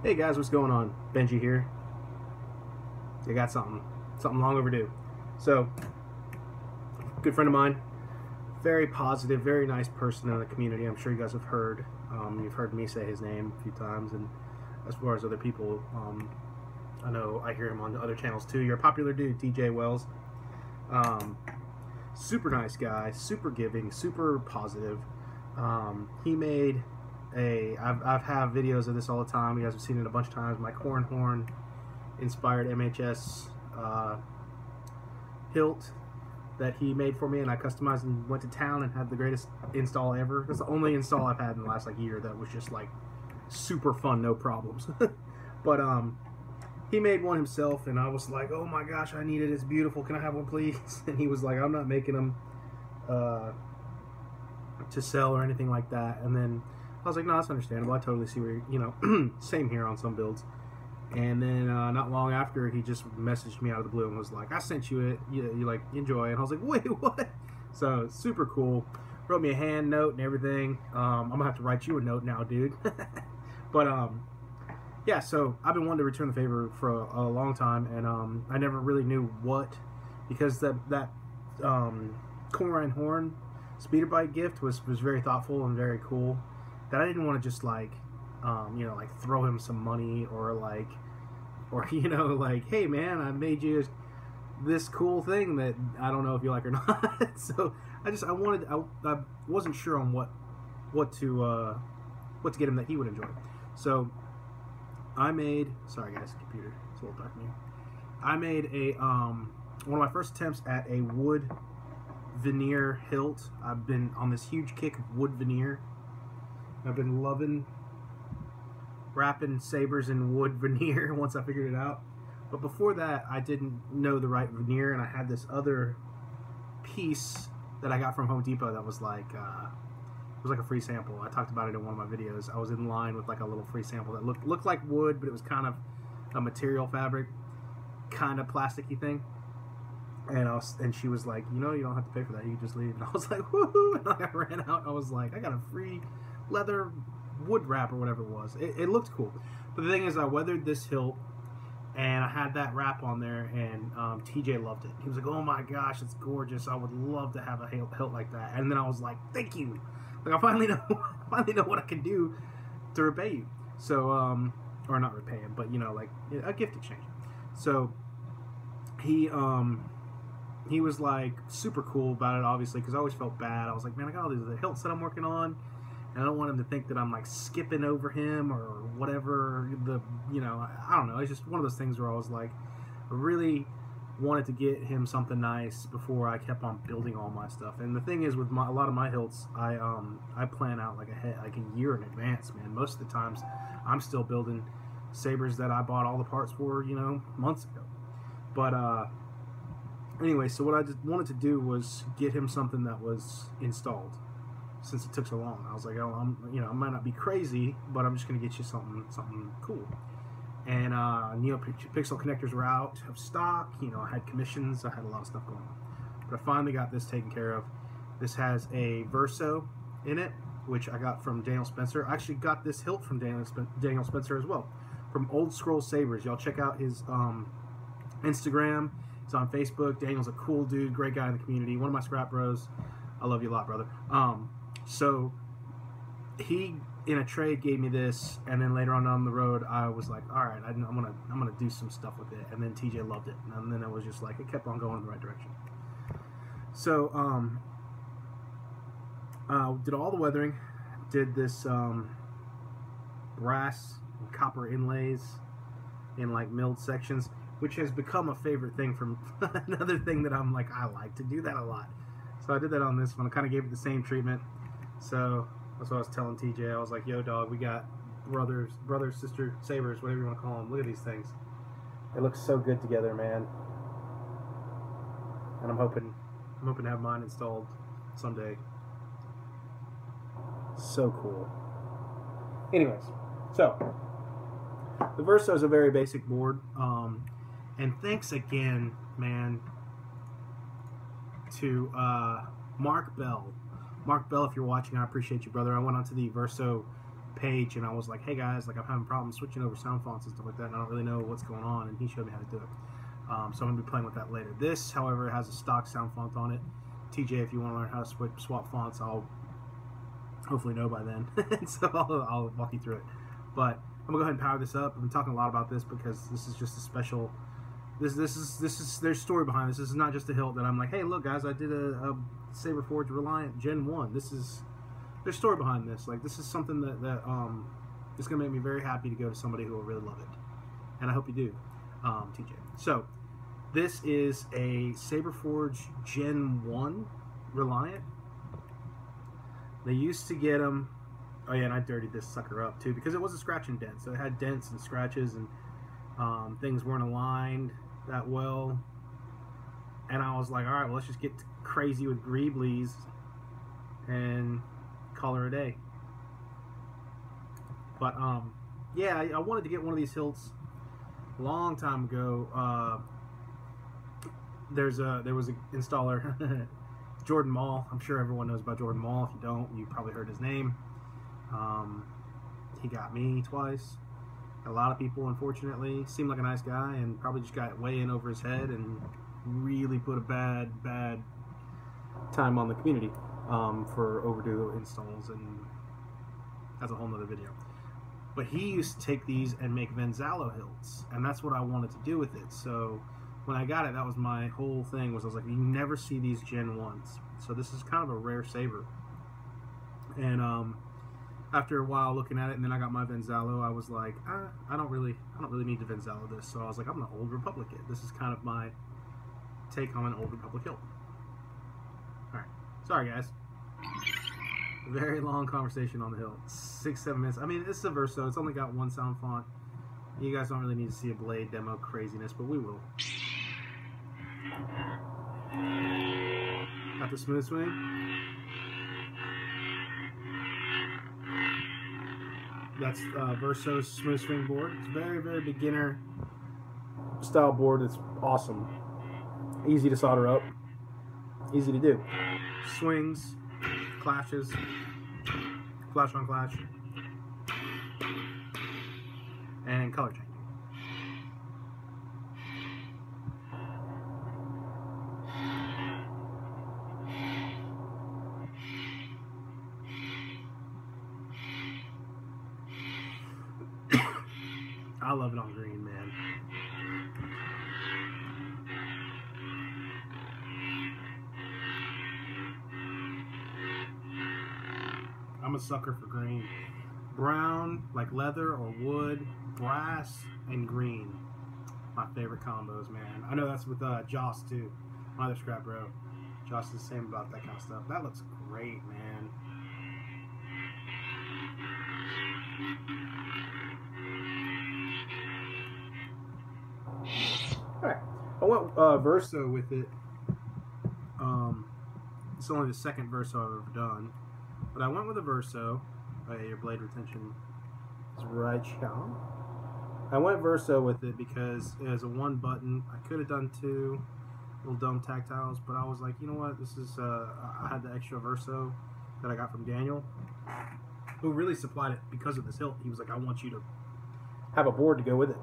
Hey guys, what's going on? Benji here. I got something, something long overdue. So, good friend of mine, very positive, very nice person in the community. I'm sure you guys have heard. Um, you've heard me say his name a few times, and as far as other people, um, I know I hear him on other channels too. You're a popular dude, TJ Wells. Um, super nice guy, super giving, super positive. Um, he made a I've, I've have videos of this all the time. You guys have seen it a bunch of times. My corn horn inspired MHS uh, hilt that he made for me, and I customized and went to town and had the greatest install ever. It's the only install I've had in the last like year that was just like super fun, no problems. but um, he made one himself, and I was like, oh my gosh, I need it. It's beautiful. Can I have one, please? And he was like, I'm not making them uh, to sell or anything like that. And then I was like, no, that's understandable. I totally see where, you know, same here on some builds. And then uh, not long after, he just messaged me out of the blue and was like, I sent you it. You, you like, enjoy. And I was like, wait, what? So, super cool. Wrote me a hand note and everything. Um, I'm going to have to write you a note now, dude. but, um, yeah, so I've been wanting to return the favor for a, a long time, and um, I never really knew what, because that that um, Corn Horn speeder bike gift was was very thoughtful and very cool. That I didn't want to just like, um, you know, like throw him some money or like, or you know, like, hey man, I made you this cool thing that I don't know if you like or not. so I just I wanted I, I wasn't sure on what what to uh, what to get him that he would enjoy. So I made sorry guys, computer, it's a little dark here. I made a um, one of my first attempts at a wood veneer hilt. I've been on this huge kick of wood veneer. I've been loving wrapping sabers in wood veneer once I figured it out. But before that, I didn't know the right veneer, and I had this other piece that I got from Home Depot that was like uh, it was like a free sample. I talked about it in one of my videos. I was in line with like a little free sample that looked looked like wood, but it was kind of a material fabric, kind of plasticky thing. And I was, and she was like, you know, you don't have to pay for that. You can just leave. And I was like, woohoo! And I ran out. I was like, I got a free leather wood wrap or whatever it was. It, it looked cool. But the thing is, I weathered this hilt and I had that wrap on there, and um, TJ loved it. He was like, "Oh my gosh, it's gorgeous! I would love to have a hilt like that." And then I was like, "Thank you! Like I finally know, finally know what I can do to repay you." So, um, or not repay him, but you know, like a gift exchange. So he, um, he was like super cool about it, obviously, because I always felt bad. I was like, "Man, I got all these hilts that I'm working on." And I don't want him to think that I'm like skipping over him or whatever. The you know I don't know. It's just one of those things where I was like, I really wanted to get him something nice before I kept on building all my stuff. And the thing is, with my, a lot of my hilts, I um I plan out like a like a year in advance. Man, most of the times I'm still building sabers that I bought all the parts for, you know, months ago. But uh, anyway, so what I just wanted to do was get him something that was installed since it took so long. I was like, oh, I'm, you know, I might not be crazy, but I'm just gonna get you something, something cool. And uh, NeoPixel connectors were out of stock. You know, I had commissions. I had a lot of stuff going on, but I finally got this taken care of. This has a Verso in it, which I got from Daniel Spencer. I actually got this hilt from Daniel, Daniel Spencer as well, from Old Scroll Sabers. Y'all check out his um, Instagram. It's on Facebook. Daniel's a cool dude, great guy in the community. One of my scrap bros. I love you a lot, brother. Um, so he in a trade gave me this, and then later on down the road, I was like, all right, I'm gonna I'm gonna do some stuff with it. And then TJ loved it, and then it was just like it kept on going in the right direction. So um, uh, did all the weathering, did this um, brass and copper inlays in like milled sections, which has become a favorite thing from another thing that I'm like I like to do that a lot. So I did that on this one. I kind of gave it the same treatment. So that's what I was telling TJ. I was like, "Yo, dog, we got brothers, brothers, sister sabers, whatever you want to call them. Look at these things. They look so good together, man. And I'm hoping, I'm hoping to have mine installed someday. So cool. Anyways, so the Verso is a very basic board. Um, and thanks again, man, to uh, Mark Bell Mark Bell, if you're watching, I appreciate you, brother. I went onto the Verso page and I was like, hey guys, like I'm having problems switching over sound fonts and stuff like that, and I don't really know what's going on, and he showed me how to do it. Um, so I'm gonna be playing with that later. This, however, has a stock sound font on it. TJ, if you want to learn how to swap fonts, I'll hopefully know by then, so I'll, I'll walk you through it. But I'm gonna go ahead and power this up. I've been talking a lot about this because this is just a special. This this is this is there's story behind this. This is not just a hilt that I'm like, hey, look, guys, I did a, a Saberforge Reliant Gen One. This is there's story behind this. Like this is something that that um is gonna make me very happy to go to somebody who will really love it, and I hope you do, um, TJ. So this is a Saberforge Gen One Reliant. They used to get them. Oh yeah, and I dirtied this sucker up too because it was a scratch and dent, so it had dents and scratches and um, things weren't aligned that well. And I was like, all right, well, let's just get crazy with Greeblies and call her a day. But um, yeah, I, wanted to get one of these hilts a long time ago. Uh, there's a there was an installer, Jordan Mall. I'm sure everyone knows about Jordan Mall. If you don't, you probably heard his name. Um, he got me twice. A lot of people, unfortunately, seemed like a nice guy and probably just got way in over his head and really put a bad, bad time on the community um, for overdue installs, and that's a whole nother video. But he used to take these and make Venzalo hilts, and that's what I wanted to do with it. So when I got it, that was my whole thing. Was I was like, you never see these Gen ones, so this is kind of a rare saber. And um, after a while looking at it, and then I got my Venzalo, I was like, ah, I don't really, I don't really need to Venzalo this. So I was like, I'm an Old Republic it. This is kind of my take on an Old Republic hilt. All right, sorry guys. Very long conversation on the hill, six seven minutes. I mean, it's a Verso. It's only got one sound font. You guys don't really need to see a blade demo craziness, but we will. Got the smooth swing. That's uh, Verso's smooth swing board. It's very, very beginner style board. It's awesome. Easy to solder up. Easy to do. Swings, clashes, clash on clash, and color change. Sucker for green. Brown, like leather or wood, brass, and green. My favorite combos, man. I know that's with uh, Joss too. My other scrap bro. Joss is the same about that kind of stuff. That looks great, man. Alright. I went uh, Verso with it. Um, it's only the second Verso I've ever done. But I went with a Verso. Oh, yeah, your blade retention is right, Sean. I went Verso with it because it has a one button. I could have done two little dome tactiles, but I was like, you know what? This is, uh, I had the extra Verso that I got from Daniel, who really supplied it because of this hilt. He was like, I want you to have a board to go with it.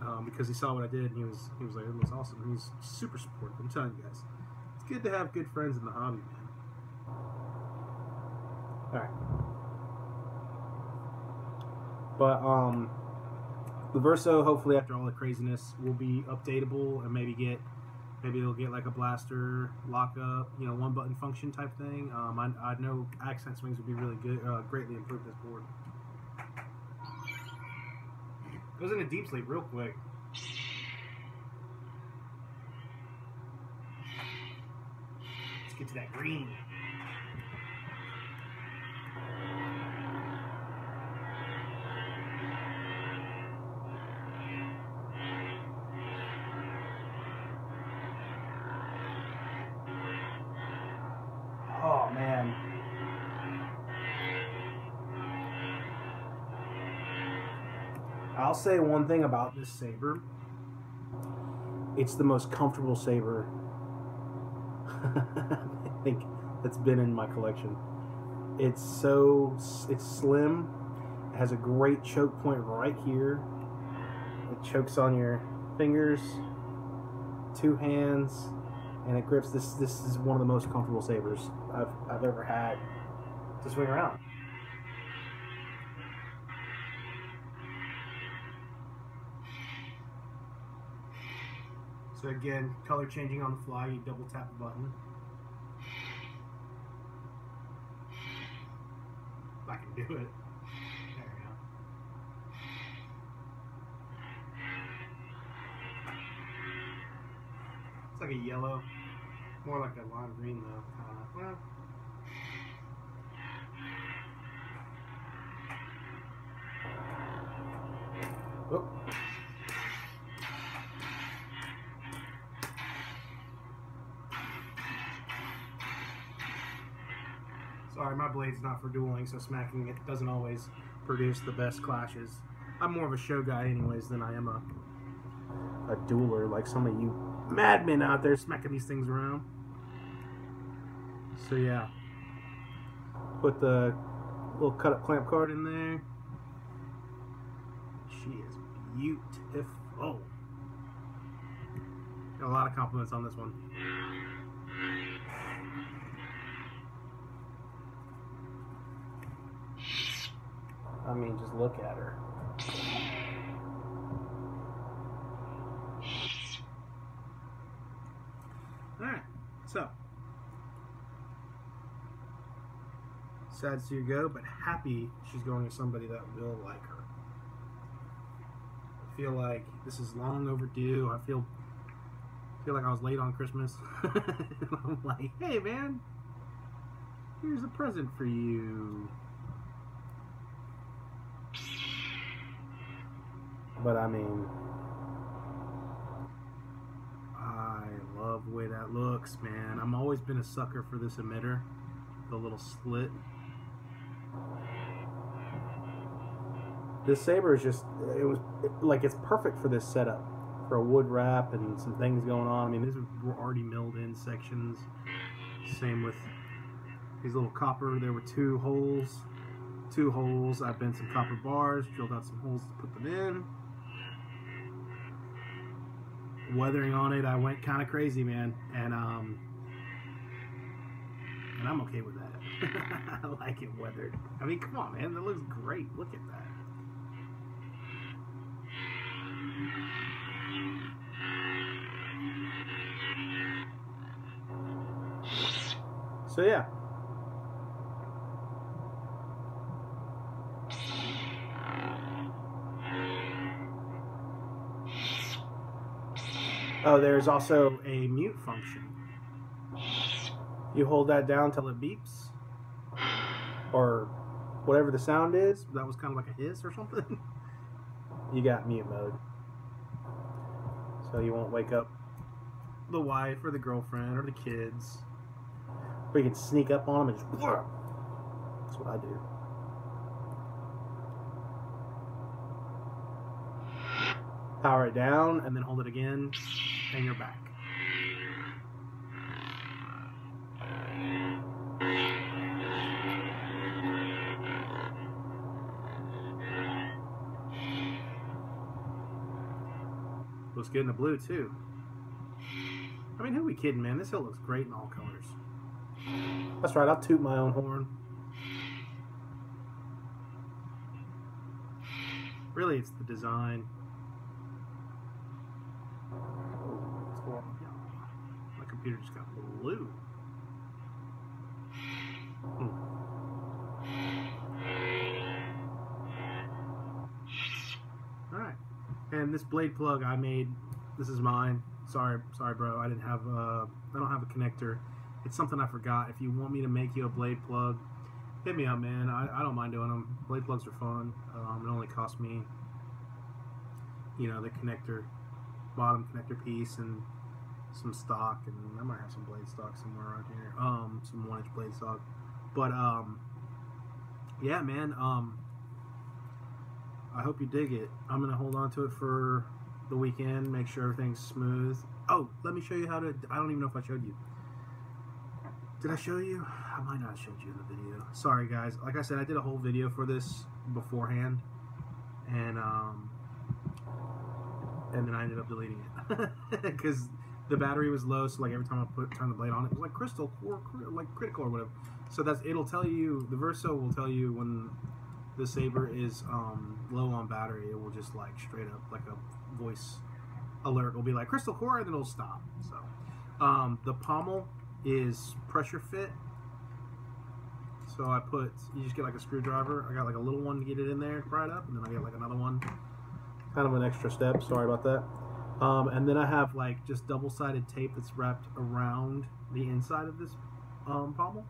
Um, because he saw what I did and he was he was like, it looks awesome. He was super supportive. I'm telling you guys, it's good to have good friends in the hobby, man. All right, but um, the Verso hopefully after all the craziness will be updatable and maybe get maybe it'll get like a blaster lockup, you know, one button function type thing. Um, I, I know accent swings would be really good, uh, greatly improve this board. Goes into deep sleep real quick. Let's get to that green. Say one thing about this saber. It's the most comfortable saber I think that's been in my collection. It's so it's slim. It has a great choke point right here. It chokes on your fingers, two hands, and it grips. This this is one of the most comfortable sabers I've I've ever had to swing around. So again, color changing on the fly, you double tap the button. If I can do it. There go. It's like a yellow, more like a lime green though. Uh, well, Blade's not for dueling, so smacking it doesn't always produce the best clashes. I'm more of a show guy, anyways, than I am a a dueler, like some of you madmen out there smacking these things around. So yeah, put the little cut up clamp card in there. She is beautiful. Got a lot of compliments on this one. I mean, just look at her. Alright, so. Sad to see her go, but happy she's going to somebody that will like her. I feel like this is long overdue. I feel feel like I was late on Christmas. I'm like, hey man, here's a present for you. But I mean, I love the way that looks, man. I'm always been a sucker for this emitter, the little slit. This saber is just, it was like it's perfect for this setup, for a wood wrap and some things going on. I mean, these were already milled in sections. Same with these little copper. There were two holes, two holes. I bent some copper bars, drilled out some holes to put them in weathering on it, I went kind of crazy, man, and um, and I'm okay with that. I like it weathered. I mean, come on, man, that looks great. Look at that. So yeah. Oh, there's also a mute function. You hold that down till it beeps, or whatever the sound is. That was kind of like a hiss or something. you got mute mode, so you won't wake up the wife or the girlfriend or the kids. Or you can sneak up on them and just. That's what I do. Power it down and then hold it again, and you're back. Looks good in the blue too. I mean, who are we kidding, man? This hill looks great in all colors. That's right, I'll toot my own horn. Really, it's the design. What's going on? My computer just got blue. Alright. And this blade plug I made, this is mine. Sorry, sorry, bro. I didn't have, uh, I don't have a connector. It's something I forgot. If you want me to make you a blade plug, hit me up, man. I, I don't mind doing them. Blade plugs are fun. Um, it only costs me, you know, the connector, bottom connector piece, and some stock, and I might have some blade stock somewhere around here. Um, some one inch blade stock. But um, yeah, man. Um, I hope you dig it. I'm gonna hold on to it for the weekend. Make sure everything's smooth. Oh, let me show you how to. I don't even know if I showed you. Did I show you? I might not have showed you in the video. Sorry, guys. Like I said, I did a whole video for this beforehand, and um, and then I ended up deleting it because the battery was low. So like every time I put turn the blade on, it was like crystal or like critical or whatever. So that's it'll tell you the Verso will tell you when the saber is um, low on battery. It will just like straight up like a voice alert will be like crystal core, and then it'll stop. So um, the pommel is pressure fit. So I put you just get like a screwdriver. I got like a little one to get it in there, pry it up, and then I get like another one. Kind of an extra step. Sorry about that. Um, and then I have like just double-sided tape that's wrapped around the inside of this um, pommel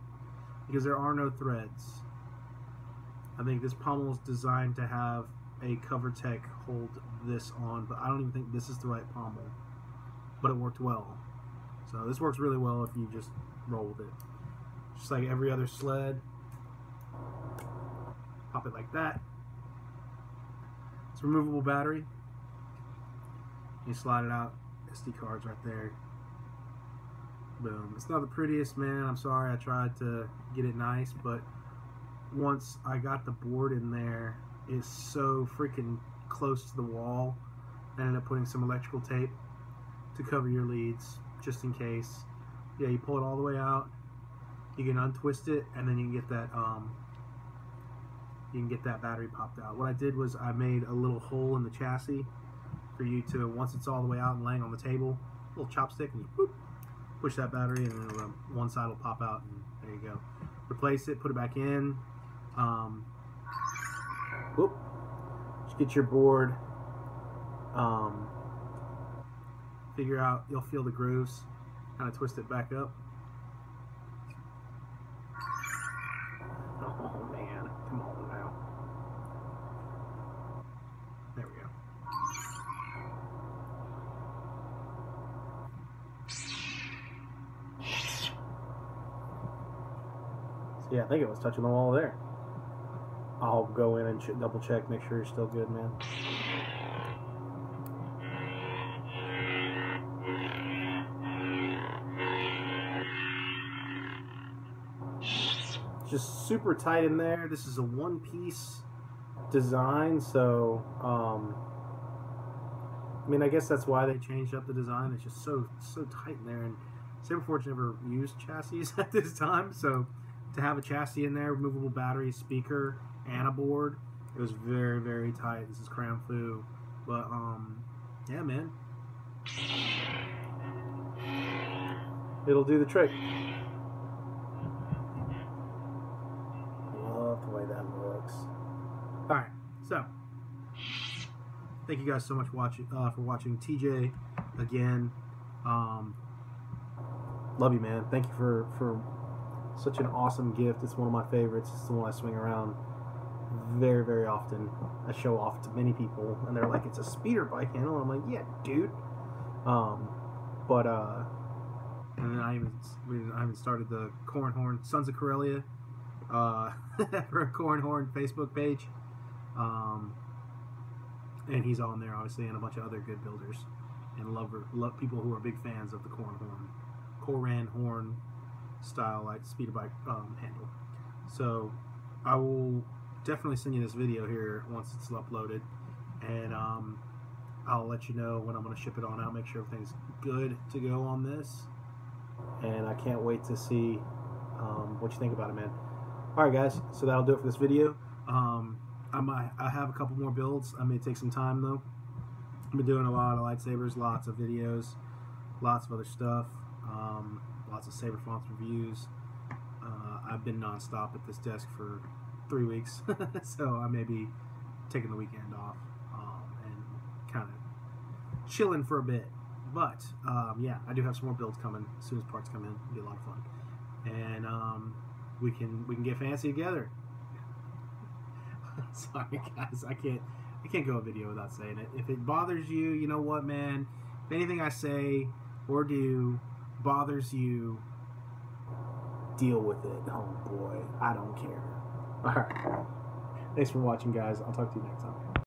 because there are no threads. I think this pommel is designed to have a Covertec hold this on, but I don't even think this is the right pommel. But it worked well. So this works really well if you just roll with it. Just like every other sled. Pop it like that. It's removable battery. You slide it out. SD cards right there. Boom. It's not the prettiest, man. I'm sorry. I tried to get it nice, but once I got the board in there, it's so freaking close to the wall. I ended up putting some electrical tape to cover your leads, just in case. Yeah, you pull it all the way out. You can untwist it, and then you can get that um, you can get that battery popped out. What I did was I made a little hole in the chassis for you to, once it's all the way out and laying on the table, little chopstick, and you boop, push that battery, and then um, one side will pop out, and there you go. Replace it, put it back in. Um, whoop. Just get your board. Um, figure out, you'll feel the grooves. Kind of twist it back up. Oh man, come on now. There we go. So yeah, I think it was touching the wall there. I'll go in and ch double check, make sure you're still good, man. Just super tight in there. This is a one-piece design, so um, I mean, I guess that's why they changed up the design. It's just so so tight in there, and Saberforge never used chassis at this time, so to have a chassis in there, removable battery, speaker, and a board, it was very very tight. This is Kramfu, but um, yeah, man, it'll do the trick. Love the way that looks. All right, so thank you guys so much for watching uh, for watching TJ again. Um, love you, man. Thank you for for such an awesome gift. It's one of my favorites. It's the one I swing around very very often. I show off to many people, and they're like, "It's a speeder bike handle." I'm like, "Yeah, dude." Um, but uh, and I even I even started the Cornhorn Sons of Corellia uh, for a Cornhorn Facebook page. Um, and he's on there obviously, and a bunch of other good builders and lover, love people who are big fans of the corn horn, Corran Horn style like speeder bike um, handle. So I will definitely send you this video here once it's uploaded, and um, I'll let you know when I'm going to ship it on out. Make sure everything's good to go on this, and I can't wait to see um, what you think about it, man. All right, guys. So that'll do it for this video. Um, I might I have a couple more builds. I may take some time though. I've been doing a lot of lightsabers, lots of videos, lots of other stuff, um, lots of Saber Fonts reviews. Uh, I've been nonstop at this desk for three weeks, so I may be taking the weekend off um, and kind of chilling for a bit. But um, yeah, I do have some more builds coming as soon as parts come in. It'll be a lot of fun, and um, we can we can get fancy together. Sorry, guys. I can't. I can't go a video without saying it. If it bothers you, you know what, man. If anything I say or do bothers you, deal with it, homeboy. I don't care. All right. Thanks for watching, guys. I'll talk to you next time.